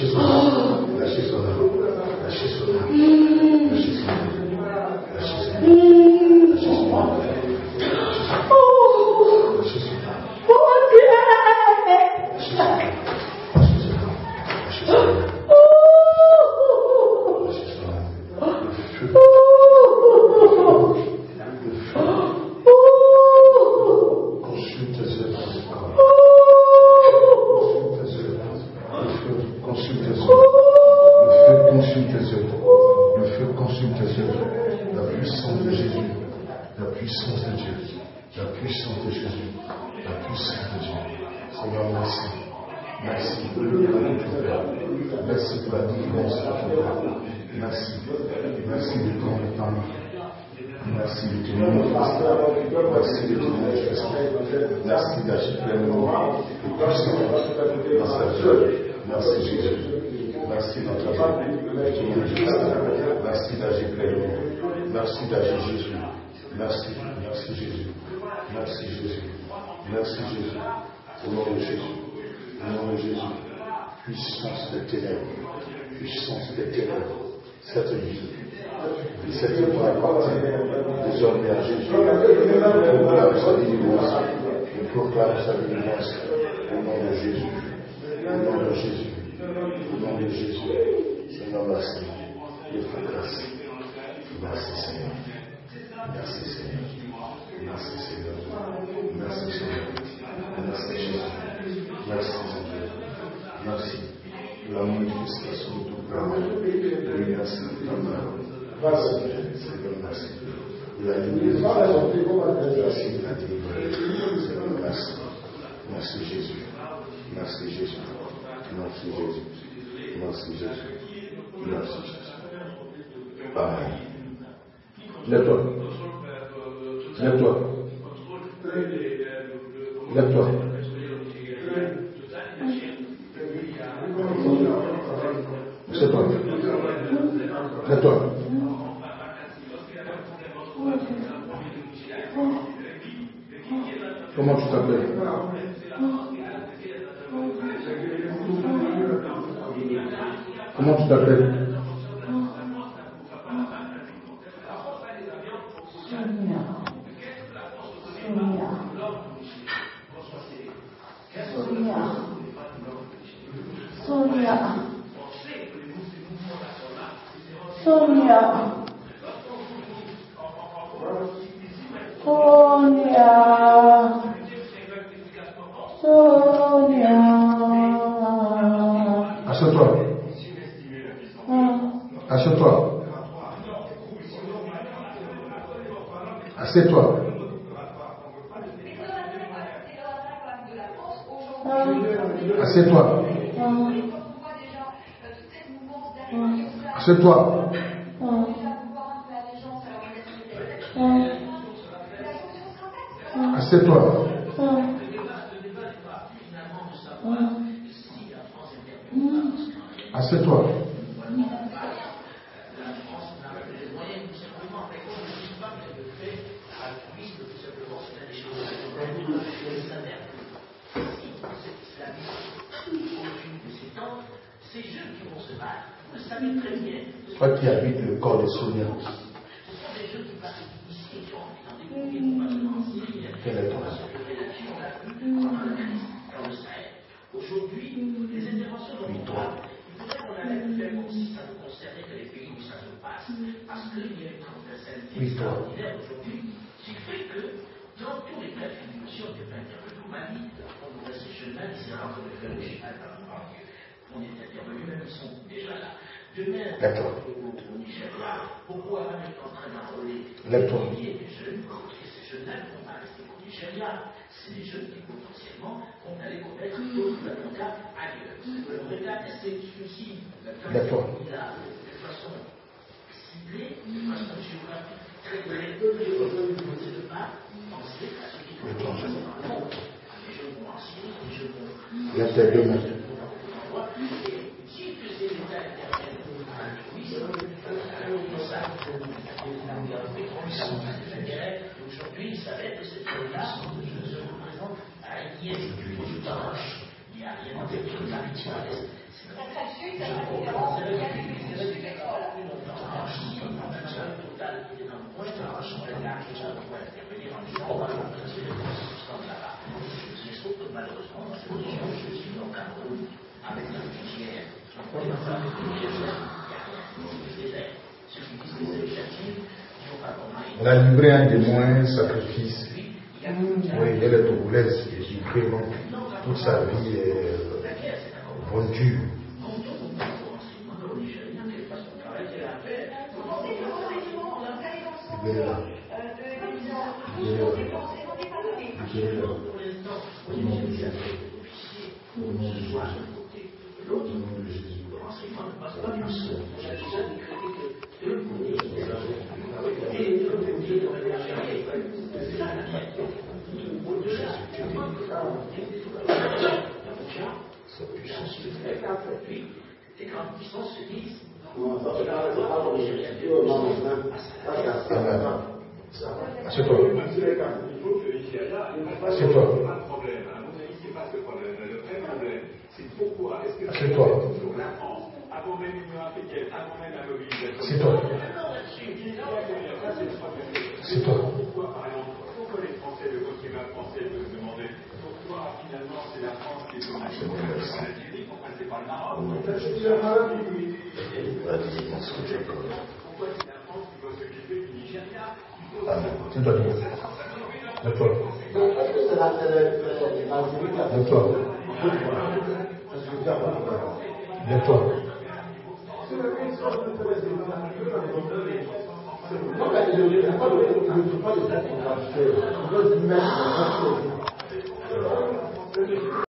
Lasci sono, lasci sono, lasci sono. la puissance de Jésus, la puissance de Dieu, la puissance de Jésus, la puissance de Dieu. Seigneur, merci. Merci pour Père. Merci pour la différence de ton Père. Merci. Merci de ton étendue. Merci de ton. Merci de ton. Merci d'agir. Merci Merci Jésus. Merci dans ta vie. Merci d'agir pleinement. Merci d'agir Jésus. Merci, merci Jésus. Merci Jésus. Merci Jésus. Au nom de Jésus. Au nom de Jésus. Puissance des ténèbres. Puissance des ténèbres. Cette vie. Et cette vie appartient désormais à Jésus. Proclame sa délivrance. On proclame sa délivrance. Au nom de Jésus. Au nom de Jésus. Au nom de Jésus. Seigneur, merci. Deus da graça. Graças, Senhor. Graças, Senhor. Graças, Senhor. Graças, Senhor. Graças, Senhor. Graças, Senhor. Graças. Pela graças do graças brilha graças Santa Mão. Graças, Senhor. Graças, Senhor. La Merci Jésus. Merci Jésus. Merci Jésus. Merci Jésus. Merci Jésus. Lève-toi. Lève-toi. Lève-toi. C'est Comment tu t'appelles? Comment tu t'appelles? Sonia. Sonia. Sonia. Assure-toi. Assure-toi. Assieds-toi. Assieds-toi. Ah. Ah, c'est toi. Ah, c'est toi. Assieds-toi. vous le savez très bien. Toi qui habites le corps des souvenirs. Quelle est ton Aujourd'hui, les interventions de mon droit, il faudrait qu'on allait faire comme si ça nous concernait que les pays où ça se passe, parce qu'il y a une transversalité extraordinaire aujourd'hui, qui fait que dans tous les cas de figure, si on peut intervenir, on m'a dit, on devrait se chemin, c'est rare que le fait le chemin dans le on est intervenu, même ils sont déjà là. Demain, on D'accord. au Nigeria, beaucoup à est en train d'enrôler des milliers de jeunes contre ces jeunes-là ne vont pas rester au Nigeria. C'est des jeunes qui potentiellement vont aller commettre d'autres attentats ailleurs. Le regard est ceci. D'accord. Il a de façon ciblée, de façon géographique, très claire, ne pas penser à ce qui peut se passer dans le monde. Les jeunes vont en Syrie, les jeunes vont en Aujourd'hui, il savait que là je de. C'est C'est. Il n'y a un. Oui, elle est togolaise et livré donc toute sa vie est vendue. Au nom de Jésus. Sa puissance les grandes puissances se disent Amen. Assieds-toi. Assieds-toi. Pas de problème. À mon avis, c'est pas c'est. Ça, c'est. Assieds-toi. Pourquoi, par exemple, pourquoi les Français, le français peut demander pourquoi finalement c'est la France qui est pourquoi c'est pas le Maroc Pourquoi c'est la France qui doit s'occuper du Nigeria. Lève-toi. Lève-toi. Lève-toi. Non,